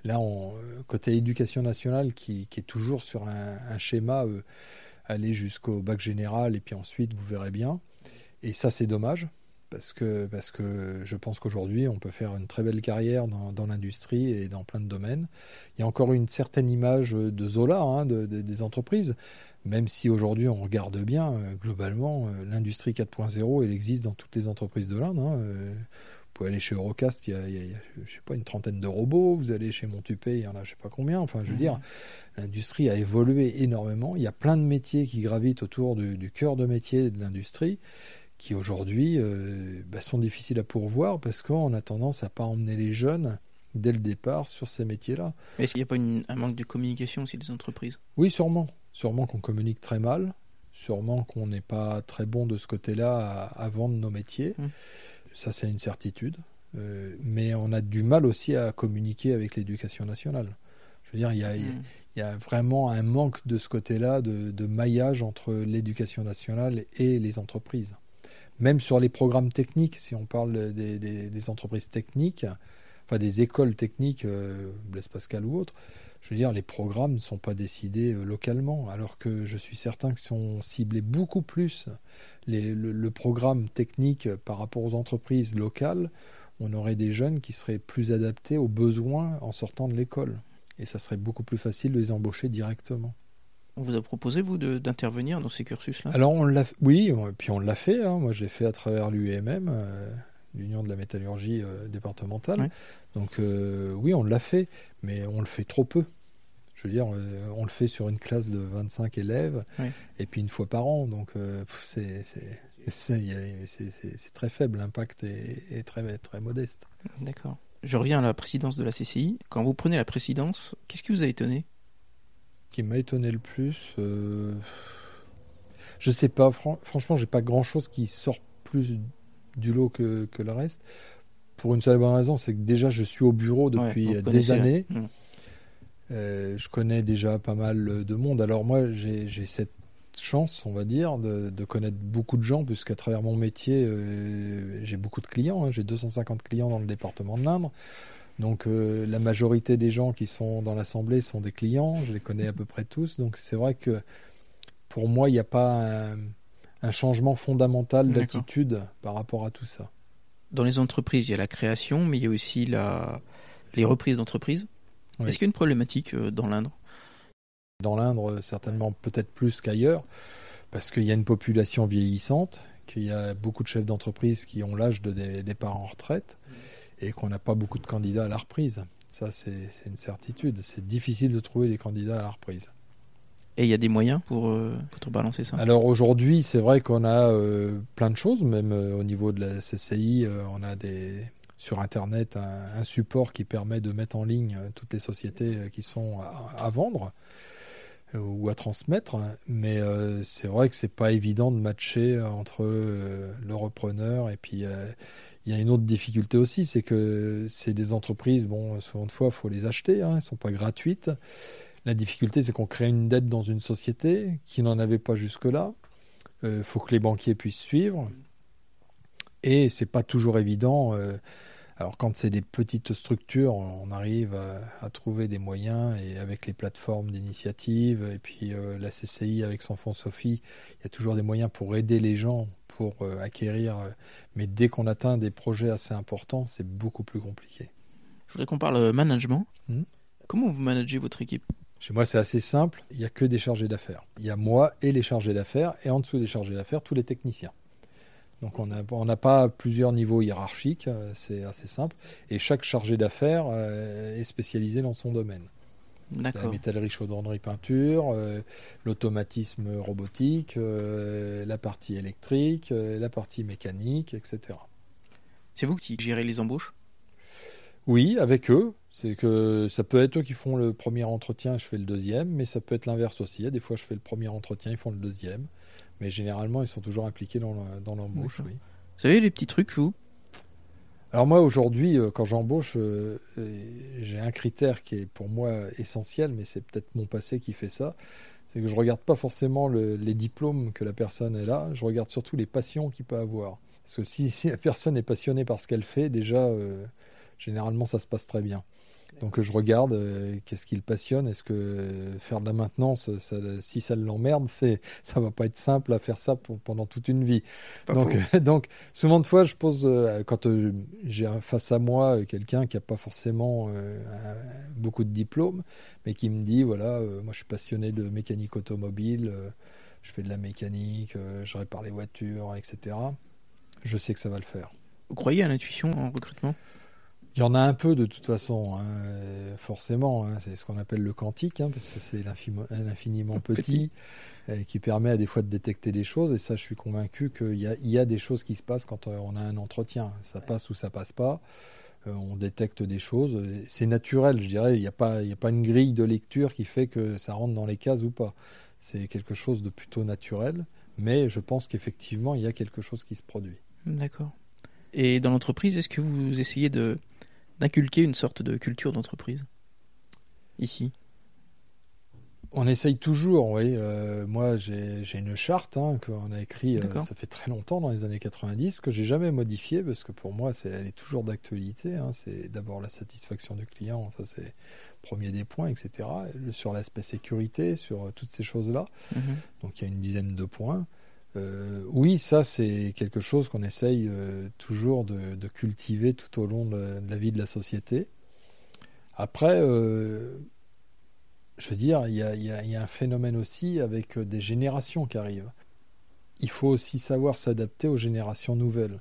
là, en, côté éducation nationale, qui, est toujours sur un, schéma, aller jusqu'au bac général, et puis ensuite, vous verrez bien. Et ça, c'est dommage. Parce que, parce que je pense qu'aujourd'hui, on peut faire une très belle carrière dans, l'industrie et dans plein de domaines. Il y a encore une certaine image de Zola, hein, des entreprises même si aujourd'hui on regarde bien, euh, globalement, euh, l'industrie 4.0, elle existe dans toutes les entreprises de l'Inde. Hein, euh, vous pouvez aller chez Eurocast, il y, a, je sais pas, une trentaine de robots. Vous allez chez Montupé, il y en a je sais pas combien. Enfin, je veux dire, l'industrie a évolué énormément. Il y a plein de métiers qui gravitent autour du, cœur de métier de l'industrie qui aujourd'hui bah, sont difficiles à pourvoir parce qu'on a tendance à pas emmener les jeunes dès le départ sur ces métiers-là. Est-ce qu'il n'y a pas un manque de communication aussi des entreprises? Oui, sûrement. Sûrement qu'on communique très mal, sûrement qu'on n'est pas très bon de ce côté-là à, vendre nos métiers. Mmh. Ça, c'est une certitude. Euh, mais on a du mal aussi à communiquer avec l'éducation nationale. Je veux dire, il y a, mmh. vraiment un manque de ce côté-là, de, maillage entre l'éducation nationale et les entreprises. Même sur les programmes techniques, si on parle des, entreprises techniques, enfin des écoles techniques, euh, Blaise Pascal ou autres, je veux dire, les programmes ne sont pas décidés euh, localement, alors que je suis certain que si on ciblait beaucoup plus le, programme technique par rapport aux entreprises locales, on aurait des jeunes qui seraient plus adaptés aux besoins en sortant de l'école. Et ça serait beaucoup plus facile de les embaucher directement. On vous a proposé, vous, d'intervenir dans ces cursus-là? Alors, on l'a, oui, puis on l'a fait. Hein. Moi, j'ai fait à travers l'UEMM, euh, l'Union de la métallurgie euh, départementale. Donc, oui, on l'a fait, mais on le fait trop peu. Je veux dire, euh, on le fait sur une classe de 25 élèves et puis une fois par an. Donc, euh, c'est très faible, l'impact est, très, très modeste. D'accord. Je reviens à la présidence de la CCI. Quand vous prenez la présidence, qu'est-ce qui vous a étonné? Qui m'a étonné le plus euh... Je sais pas. franchement, j'ai pas grand-chose qui sort plus du lot que, que, le reste. Pour une seule bonne raison, c'est que déjà, je suis au bureau depuis des années. Mmh. Euh, je connais déjà pas mal de monde. Alors moi, j'ai cette chance, on va dire, de, connaître beaucoup de gens, puisqu'à travers mon métier, euh, j'ai beaucoup de clients. Hein. J'ai 250 clients dans le département de l'Indre. Donc euh, la majorité des gens qui sont dans l'Assemblée sont des clients. Je les connais à peu près tous. Donc c'est vrai que pour moi, il n'y a pas un, changement fondamental d'attitude par rapport à tout ça. Dans les entreprises, il y a la création, mais il y a aussi la... les reprises d'entreprises. Est-ce qu'il y a une problématique euh, dans l'Indre? Dans l'Indre, certainement peut-être plus qu'ailleurs, parce qu'il y a une population vieillissante, qu'il y a beaucoup de chefs d'entreprise qui ont l'âge de départ en retraite, et qu'on n'a pas beaucoup de candidats à la reprise. Ça, c'est une certitude. C'est difficile de trouver des candidats à la reprise. Et il y a des moyens pour euh, contrebalancer ça? Alors aujourd'hui, c'est vrai qu'on a euh, plein de choses, même au niveau de la CCI, on a des, sur Internet un, support qui permet de mettre en ligne toutes les sociétés qui sont à, vendre ou à transmettre. Mais c'est vrai que c'est pas évident de matcher entre le repreneur et puis il y a une autre difficulté aussi, c'est que c'est des entreprises, bon, souvent de fois, il faut les acheter, hein, elles ne sont pas gratuites. La difficulté, c'est qu'on crée une dette dans une société qui n'en avait pas jusque-là. Il euh, faut que les banquiers puissent suivre. Et c'est pas toujours évident. Euh, alors quand c'est des petites structures, on arrive à, trouver des moyens et avec les plateformes d'initiative et puis euh, la CCI avec son fonds Sophie, il y a toujours des moyens pour aider les gens pour acquérir. mais dès qu'on atteint des projets assez importants, c'est beaucoup plus compliqué. Je voudrais qu'on parle management. Hmm? Comment vous managez votre équipe? Chez moi, c'est assez simple. Il n'y a que des chargés d'affaires. Il y a moi et les chargés d'affaires, et en dessous des chargés d'affaires, tous les techniciens. Donc on n'a pas plusieurs niveaux hiérarchiques, euh, c'est assez simple. Et chaque chargé d'affaires euh, est spécialisé dans son domaine. La métallerie, chaudronnerie, peinture, euh, l'automatisme robotique, la partie électrique, la partie mécanique, etc. C'est vous qui gérez les embauches? Oui, avec eux. C'est que ça peut être eux qui font le premier entretien, je fais le deuxième, mais ça peut être l'inverse aussi. Des fois, je fais le premier entretien, ils font le deuxième. Mais généralement, ils sont toujours impliqués dans l'embauche. Oui. Vous savez les petits trucs, vous? Alors moi, aujourd'hui, euh, quand j'embauche, euh, j'ai un critère qui est pour moi essentiel, mais c'est peut-être mon passé qui fait ça. C'est que je regarde pas forcément les diplômes que la personne est là, je regarde surtout les passions qu'il peut avoir. Parce que si, la personne est passionnée par ce qu'elle fait, déjà, euh, généralement, ça se passe très bien. Donc je regarde euh, qu'est-ce qui le passionne. Est-ce que faire de la maintenance, si ça l'emmerde, c'est ça va pas être simple à faire ça pendant toute une vie. donc, donc souvent de fois, je pose euh, quand euh, j'ai face à moi quelqu'un qui a pas forcément beaucoup de diplômes, mais qui me dit voilà, moi je suis passionné de mécanique automobile, je fais de la mécanique, je répare les voitures, etc. Je sais que ça va le faire. Vous croyez à l'intuition en recrutement? Il y en a un peu de toute façon, hein, forcément. Hein, c'est ce qu'on appelle le quantique, hein, parce que c'est l'infiniment petit, petit. qui permet à des fois de détecter des choses. Et ça, je suis convaincu qu'il y, y, a des choses qui se passent quand euh, on a un entretien. Ça passe ou ça passe pas. Euh, on détecte des choses. C'est naturel, je dirais. Il n'y a, pas, a pas une grille de lecture qui fait que ça rentre dans les cases ou pas. C'est quelque chose de plutôt naturel. Mais je pense qu'effectivement, il y a quelque chose qui se produit. D'accord. Et dans l'entreprise, est-ce que vous essayez de d'inculquer une sorte de culture d'entreprise ici on essaye toujours, oui. Euh, moi, j'ai une charte hein, qu'on a écrite, euh, ça fait très longtemps, dans les années 90, que j'ai jamais modifiée, parce que pour moi, elle est toujours d'actualité. Hein. C'est d'abord la satisfaction du client, ça c'est le premier des points, etc. Sur l'aspect sécurité, sur euh, toutes ces choses-là. Mhm. Donc il y a une dizaine de points. Euh, oui, ça c'est quelque chose qu'on essaye euh, toujours de, cultiver tout au long de, la vie de la société. Après, euh, je veux dire, il y, a, un phénomène aussi avec des générations qui arrivent. Il faut aussi savoir s'adapter aux générations nouvelles.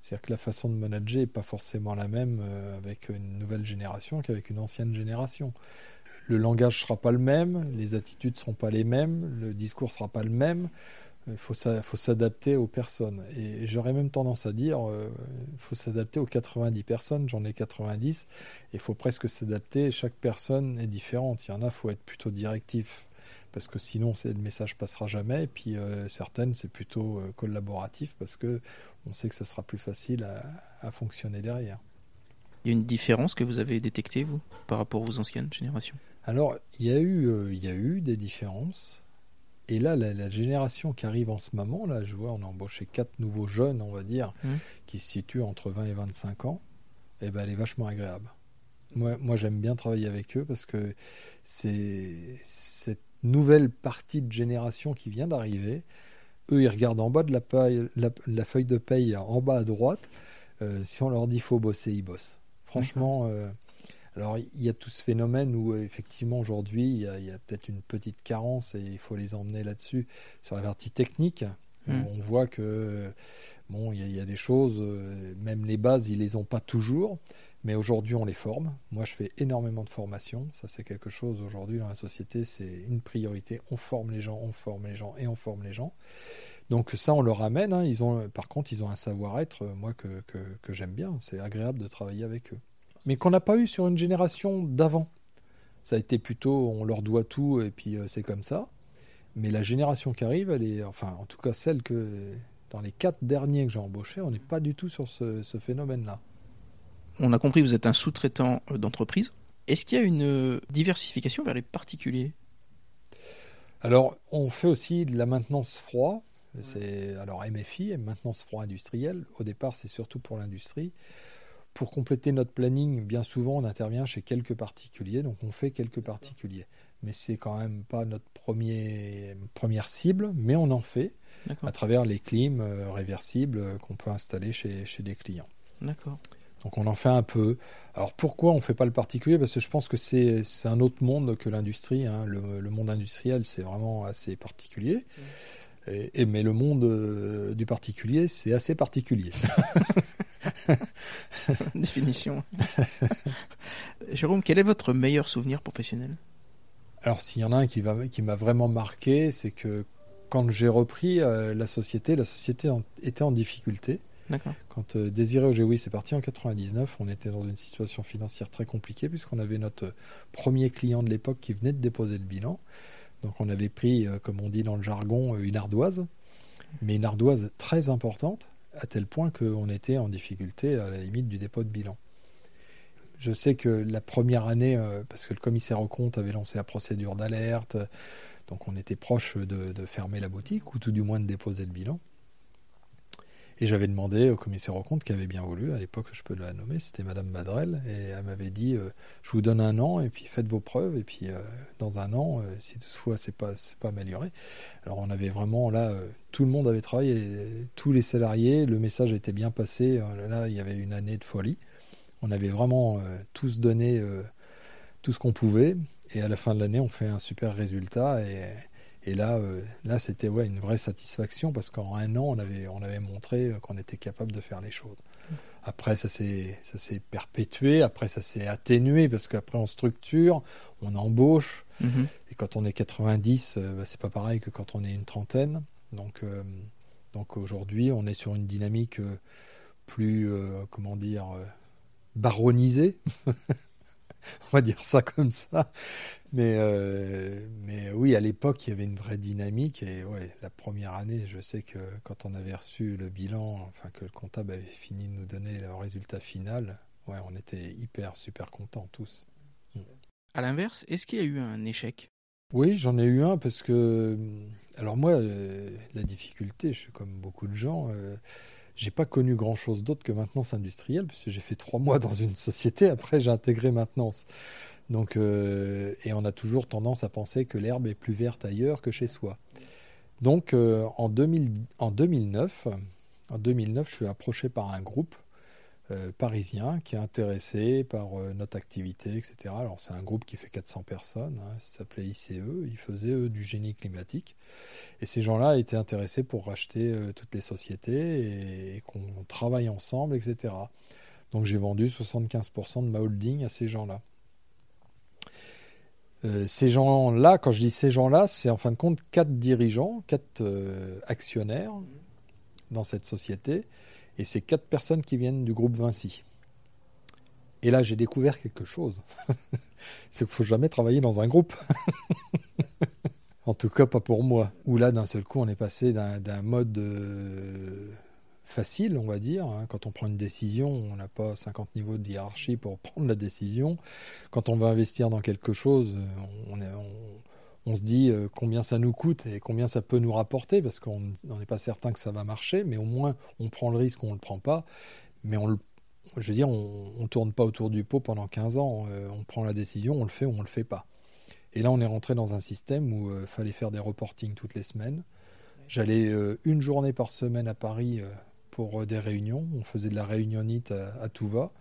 C'est-à-dire que la façon de manager n'est pas forcément la même avec une nouvelle génération qu'avec une ancienne génération. Le langage ne sera pas le même, les attitudes ne seront pas les mêmes, le discours ne sera pas le même. Il faut, s'adapter aux personnes. Et j'aurais même tendance à dire, il euh, faut s'adapter aux 90 personnes. J'en ai 90. Il faut presque s'adapter. Chaque personne est différente. Il y en a, il faut être plutôt directif. Parce que sinon, le message passera jamais. Et puis, euh, certaines, c'est plutôt euh, collaboratif. Parce que on sait que ça sera plus facile à, fonctionner derrière. Il y a une différence que vous avez détectée, vous, par rapport aux anciennes générations? Alors, il y, a eu, il y a eu des différences. Et là, la, génération qui arrive en ce moment, là, je vois, on a embauché quatre nouveaux jeunes, on va dire, mmh. qui se situent entre 20 et 25 ans. Et eh ben, elle est vachement agréable. Moi, moi j'aime bien travailler avec eux parce que c'est cette nouvelle partie de génération qui vient d'arriver. Eux, ils regardent en bas de la, paille, la, feuille de paye, en bas à droite. Euh, si on leur dit faut bosser, ils bossent. Franchement, alors il y a tout ce phénomène où effectivement aujourd'hui il y a, peut-être une petite carence et il faut les emmener là-dessus sur la partie technique. Mmh. On voit que bon il y, a des choses, euh, même les bases ils les ont pas toujours, mais aujourd'hui on les forme. Moi je fais énormément de formation, ça c'est quelque chose aujourd'hui dans la société c'est une priorité. On forme les gens, on forme les gens et on forme les gens. Donc ça, on leur amène. Hein. Ils ont, par contre, ils ont un savoir-être, moi, que, que, j'aime bien. C'est agréable de travailler avec eux. Mais qu'on n'a pas eu sur une génération d'avant. Ça a été plutôt, on leur doit tout et puis c'est comme ça. Mais la génération qui arrive, elle est, enfin, en tout cas celle que dans les quatre derniers que j'ai embauchés, on n'est pas du tout sur ce, phénomène-là. On a compris, vous êtes un sous-traitant euh, d'entreprise. Est-ce qu'il y a une euh, diversification vers les particuliers? Alors, on fait aussi de la maintenance froid. C'est alors MFI, maintenance froid industrielle. Au départ, c'est surtout pour l'industrie. Pour compléter notre planning, bien souvent, on intervient chez quelques particuliers, donc on fait quelques particuliers. Mais c'est quand même pas notre premier, première cible, mais on en fait à travers les clims euh, réversibles euh, qu'on peut installer chez, chez des clients. D'accord. Donc on en fait un peu. Alors pourquoi on ne fait pas le particulier? Parce que je pense que c'est un autre monde que l'industrie. Hein. Le, le, monde industriel, c'est vraiment assez particulier. Mmh. Et, mais le monde euh, du particulier, c'est assez particulier. Définition. Jérôme, quel est votre meilleur souvenir professionnel? Alors s'il y en a un qui m'a qui vraiment marqué, c'est que quand j'ai repris euh, la société, la société était en difficulté. Quand euh, Désiré Ogéoui c'est parti en 99, on était dans une situation financière très compliquée puisqu'on avait notre premier client de l'époque qui venait de déposer le bilan. Donc on avait pris, euh, comme on dit dans le jargon, une ardoise, mais une ardoise très importante, à tel point qu'on était en difficulté à la limite du dépôt de bilan. Je sais que la première année, parce que le commissaire au compte avait lancé la procédure d'alerte, donc on était proche de, fermer la boutique, ou tout du moins de déposer le bilan. Et j'avais demandé au commissaire au compte qui avait bien voulu, à l'époque je peux la nommer, c'était Madame Madrel, et elle m'avait dit euh, je vous donne un an et puis faites vos preuves et puis euh, dans un an, euh, si toutefois c'est pas c'est pas amélioré. Alors on avait vraiment là tout le monde avait travaillé, tous les salariés, le message était bien passé. là il y avait une année de folie. On avait vraiment tous donné tout ce qu'on pouvait et à la fin de l'année, on fait un super résultat. Et, et là, euh, là c'était ouais, une vraie satisfaction parce qu'en un an, on avait, on avait montré qu'on était capable de faire les choses. Après, ça s'est perpétué, après, ça s'est atténué parce qu'après, on structure, on embauche. Mhm. Et quand on est 90, euh, bah, c'est pas pareil que quand on est une trentaine. Donc, euh, donc aujourd'hui, on est sur une dynamique plus, comment dire, baronisée. on va dire ça comme ça. Mais, euh, mais oui, à l'époque, il y avait une vraie dynamique. Et ouais, la première année, je sais que quand on avait reçu le bilan, enfin que le comptable avait fini de nous donner le résultat final, ouais, on était hyper, super contents tous. À l'inverse, est-ce qu'il y a eu un échec? Oui, j'en ai eu un parce que, alors moi, euh, la difficulté, je suis comme beaucoup de gens. Euh, j'ai pas connu grand chose d'autre que maintenance industrielle, puisque j'ai fait trois mois dans une société, après j'ai intégré maintenance. Donc, euh, et on a toujours tendance à penser que l'herbe est plus verte ailleurs que chez soi. Donc euh, en, 2000, en, 2009, en 2009, je suis approché par un groupe euh, parisien qui est intéressé par euh, notre activité, etc. Alors c'est un groupe qui fait 400 personnes, hein, ça s'appelait ICE, ils faisaient eux du génie climatique. Et ces gens-là étaient intéressés pour racheter euh, toutes les sociétés et, qu'on travaille ensemble, etc. Donc j'ai vendu 75% de ma holding à ces gens-là. ces gens-là, quand je dis ces gens-là, c'est en fin de compte quatre dirigeants, quatre actionnaires dans cette société et c'est quatre personnes qui viennent du groupe Vinci. Et là, j'ai découvert quelque chose. c'est qu'il faut jamais travailler dans un groupe. en tout cas, pas pour moi. Où là, d'un seul coup, on est passé d'un mode euh, facile, on va dire. Hein. Quand on prend une décision, on n'a pas 50 niveaux de hiérarchie pour prendre la décision. Quand on va investir dans quelque chose, on, est, se dit euh, combien ça nous coûte et combien ça peut nous rapporter, parce qu'on n'est pas certain que ça va marcher, mais au moins on prend le risque ou on ne le prend pas. Mais on je veux dire, on ne tourne pas autour du pot pendant 15 ans, euh, on prend la décision, on le fait ou on ne le fait pas. Et là, on est rentré dans un système où il euh, fallait faire des reportings toutes les semaines. J'allais une journée par semaine à Paris pour des réunions. On faisait de la réunionnite à, à tout va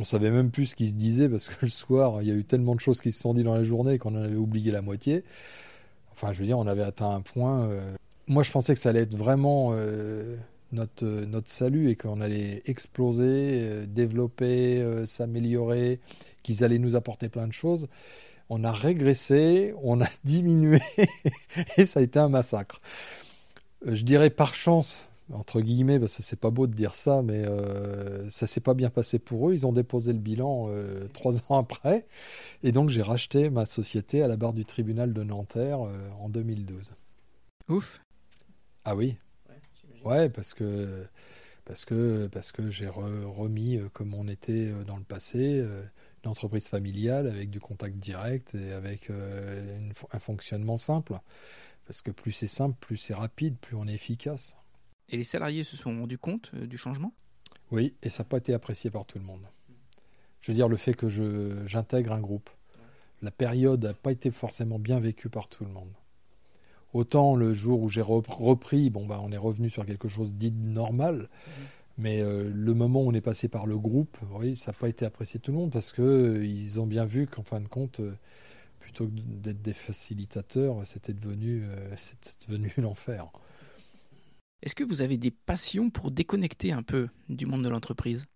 on savait même plus ce qui se disait parce que le soir, il y a eu tellement de choses qui se sont dites dans la journée qu'on en avait oublié la moitié. Enfin, je veux dire, on avait atteint un point. Euh, moi, je pensais que ça allait être vraiment euh, notre, notre salut et qu'on allait exploser, euh, développer, s'améliorer, qu'ils allaient nous apporter plein de choses. On a régressé, on a diminué et ça a été un massacre. Euh, je dirais par chance, entre guillemets, parce que c'est pas beau de dire ça, mais euh, ça s'est pas bien passé pour eux. Ils ont déposé le bilan euh, trois ans après, et donc j'ai racheté ma société à la barre du tribunal de Nanterre euh, en 2012. Ouf. Ah oui. Ouais, parce que parce que parce que j'ai re- remis euh, comme on était euh, dans le passé euh, une entreprise familiale avec du contact direct et avec euh, une un fonctionnement simple. Parce que plus c'est simple, plus c'est rapide, plus on est efficace. Et les salariés se sont rendus compte euh, du changement? Oui, et ça n'a pas été apprécié par tout le monde. Je veux dire, le fait que j'intègre un groupe, la période n'a pas été forcément bien vécue par tout le monde. Autant le jour où j'ai rep- repris, bon, bah, on est revenu sur quelque chose dit normal, mais euh, le moment où on est passé par le groupe, oui, ça n'a pas été apprécié de tout le monde parce que euh, ils ont bien vu qu'en fin de compte, euh, plutôt que d'être des facilitateurs, c'était devenu, c'était devenu l'enfer. Est-ce que vous avez des passions pour déconnecter un peu du monde de l'entreprise?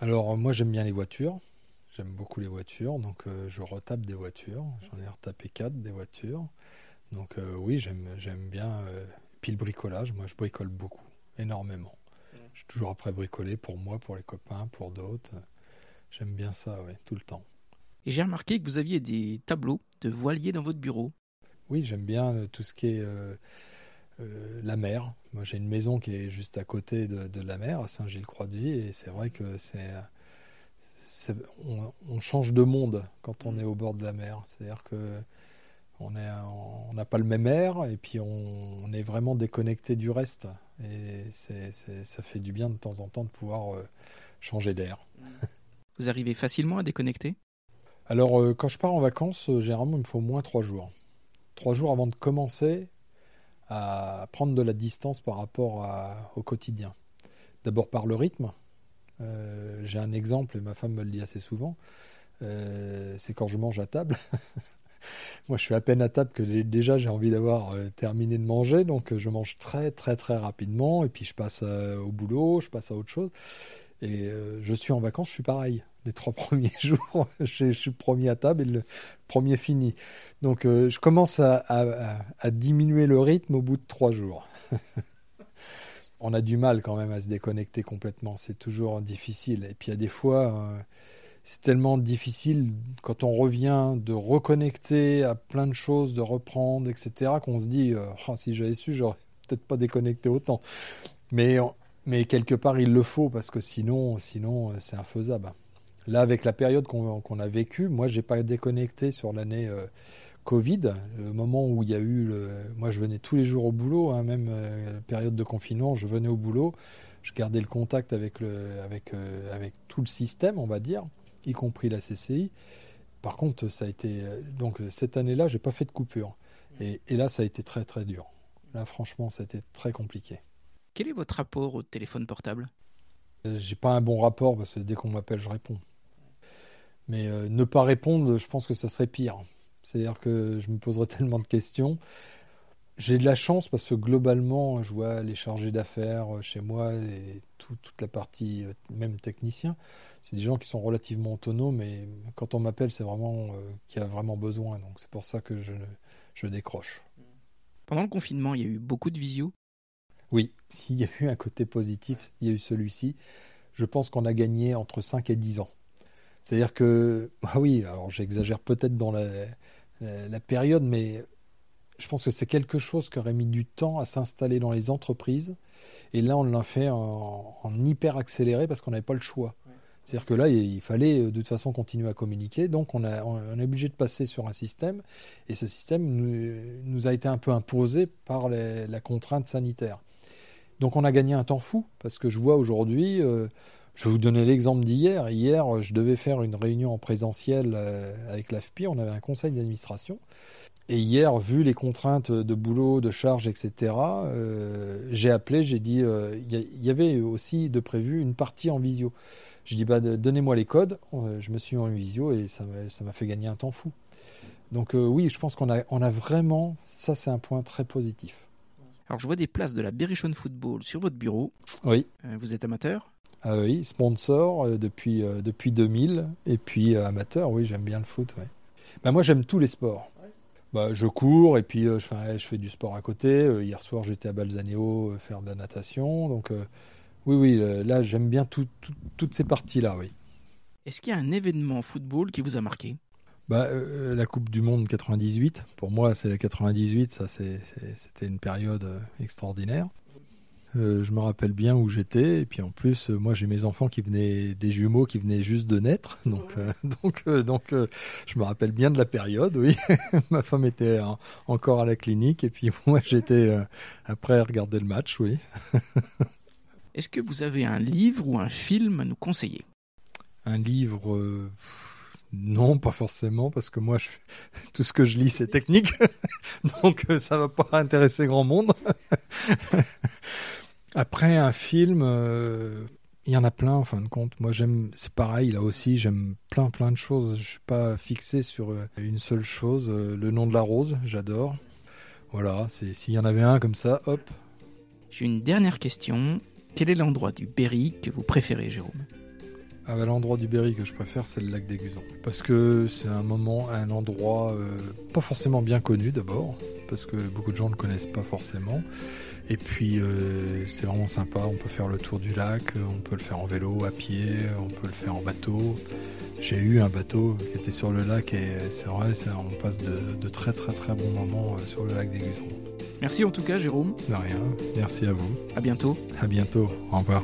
Alors, euh, moi, j'aime bien les voitures. J'aime beaucoup les voitures, donc euh, je retape des voitures. J'en ai retapé quatre des voitures. Donc, euh, oui, j'aime, j'aime bien. euh, Puis le bricolage, moi, je bricole beaucoup, énormément. Je suis toujours après bricoler pour moi, pour les copains, pour d'autres. J'aime bien ça, oui, tout le temps. Et j'ai remarqué que vous aviez des tableaux de voiliers dans votre bureau. Oui, j'aime bien tout ce qui est euh, la mer. Moi, j'ai une maison qui est juste à côté de, de la mer, à Saint-Gilles-Croix-de-Vie, et c'est vrai que c'est, on, on change de monde quand on est au bord de la mer. C'est-à-dire que on n'a pas le même air, et puis on, on est vraiment déconnecté du reste. Et ça fait du bien de temps en temps de pouvoir euh, changer d'air. Vous arrivez facilement à déconnecter? Alors, euh, quand je pars en vacances, euh, généralement, il me faut au moins trois jours. Trois jours avant de commencer à prendre de la distance par rapport au quotidien. D'abord par le rythme. Euh, J'ai un exemple, et ma femme me le dit assez souvent. Euh, c'est quand je mange à table. Moi, je suis à peine à table que déjà j'ai envie d'avoir euh, terminé de manger, donc je mange très très très rapidement, et puis je passe au boulot, je passe à autre chose. Et je suis en vacances, je suis pareil. Les trois premiers jours, je, suis premier à table et le premier fini. Donc euh, je commence à, diminuer le rythme au bout de trois jours. On a du mal quand même à se déconnecter complètement, c'est toujours difficile. Et puis il y a des fois, euh, c'est tellement difficile quand on revient de reconnecter à plein de choses, de reprendre, etc., qu'on se dit, euh, Ah, si j'avais su, j'aurais peut-être pas déconnecté autant. Mais, quelque part, il le faut parce que sinon, sinon c'est infaisable. Là, avec la période qu'on a vécue, moi, j'ai pas déconnecté sur l'année euh, Covid. Le moment où il y a eu, le... moi, je venais tous les jours au boulot, hein, même euh, période de confinement, je venais au boulot, je gardais le contact avec le, avec, euh, avec tout le système, on va dire, y compris la CCI. Par contre, ça a été euh, donc cette année-là, j'ai pas fait de coupure, et, et là, ça a été très très dur. Là, franchement, ça a été très compliqué. Quel est votre rapport au téléphone portable? J'ai pas un bon rapport parce que dès qu'on m'appelle, je réponds. Mais euh, ne pas répondre, je pense que ça serait pire. C'est-à-dire que je me poserais tellement de questions. J'ai de la chance parce que globalement, je vois les chargés d'affaires euh, chez moi et tout- toute la partie, euh, même technicien, c'est des gens qui sont relativement autonomes et quand on m'appelle, c'est vraiment euh, qu'il y a vraiment besoin. Donc c'est pour ça que je, je décroche. Pendant le confinement, il y a eu beaucoup de visio. Oui, s'il y a eu un côté positif, il y a eu celui-ci. Je pense qu'on a gagné entre 5 et 10 ans. C'est-à-dire que, ah oui, alors j'exagère peut-être dans la, la- la période, mais je pense que c'est quelque chose qui aurait mis du temps à s'installer dans les entreprises. Et là, on l'a fait en, en hyper accéléré parce qu'on n'avait pas le choix. C'est-à-dire que là, il fallait euh, de toute façon continuer à communiquer. Donc, on, a, on est obligé de passer sur un système. Et ce système nous, nous a été un peu imposé par les- la contrainte sanitaire. Donc, on a gagné un temps fou parce que je vois aujourd'hui, euh, je vais vous donner l'exemple d'hier. Hier, je devais faire une réunion en présentiel euh, avec l'AFPI. On avait un conseil d'administration. Et hier, vu les contraintes de boulot, de charges, etc., euh, j'ai appelé, j'ai dit, euh, il y, avait aussi de prévu une partie en visio. Je dis, bah, donnez-moi les codes. Je me suis mis en visio et ça m'a fait gagner un temps fou. Donc euh, oui, je pense qu'on a, on a vraiment, ça c'est un point très positif. Alors je vois des places de la Berrichon Football sur votre bureau. Oui, vous êtes amateur? Ah oui, sponsor euh, depuis, euh, depuis 2000 et puis euh, amateur, oui, j'aime bien le foot. ouais. Bah, moi j'aime tous les sports. bah, Je cours et puis je, fais, je fais du sport à côté. hier soir, j'étais à Balzaneo faire de la natation. Donc, oui, oui, là, j'aime bien toutes ces parties-là, oui. Est-ce qu'il y a un événement football qui vous a marqué? Bah, euh, La Coupe du Monde 98, pour moi c'est la 98, ça c'était une période euh, extraordinaire. Euh, je me rappelle bien où j'étais, et puis en plus, moi j'ai mes enfants qui venaient, des jumeaux qui venaient juste de naître, donc, donc, donc je me rappelle bien de la période, oui. Ma femme était encore à la clinique, et puis moi j'étais après à regarder le match, oui. Est-ce que vous avez un livre ou un film à nous conseiller? Un livre, euh, non, pas forcément, parce que moi, je, tout ce que je lis, c'est technique, donc euh, ça va pas intéresser grand monde. Après, un film, euh, il y en a plein en fin de compte. Moi, j'aime, c'est pareil, là aussi, j'aime plein, plein de choses. Je suis pas fixé sur une seule chose. Le nom de la rose, j'adore. Voilà, s'il y en avait un comme ça, hop. J'ai une dernière question. Quel est l'endroit du Berry que vous préférez, Jérôme? Ah bah, L'endroit du Berry que je préfère, c'est le lac des Gusans. Parce que c'est un moment, un endroit euh, pas forcément bien connu d'abord, parce que beaucoup de gens ne connaissent pas forcément. Et puis euh, c'est vraiment sympa, on peut faire le tour du lac, on peut le faire en vélo, à pied, on peut le faire en bateau. J'ai eu un bateau qui était sur le lac et c'est vrai, on passe de, très très très bons moments euh, sur le lac des Gusans. Merci en tout cas Jérôme. De rien, merci à vous. À bientôt. À bientôt, au revoir.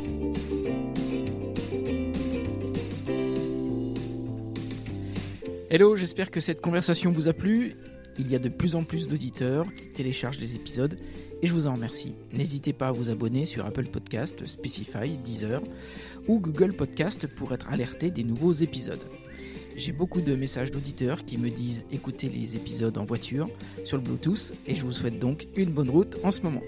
Hello, j'espère que cette conversation vous a plu. Il y a de plus en plus d'auditeurs qui téléchargent les épisodes et je vous en remercie. N'hésitez pas à vous abonner sur Apple Podcast, Specify, Deezer ou Google Podcast pour être alerté des nouveaux épisodes. J'ai beaucoup de messages d'auditeurs qui me disent écouter les épisodes en voiture sur le Bluetooth et je vous souhaite donc une bonne route en ce moment.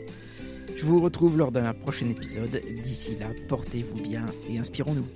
Je vous retrouve lors d'un prochain épisode. D'ici là, portez-vous bien et inspirons-nous.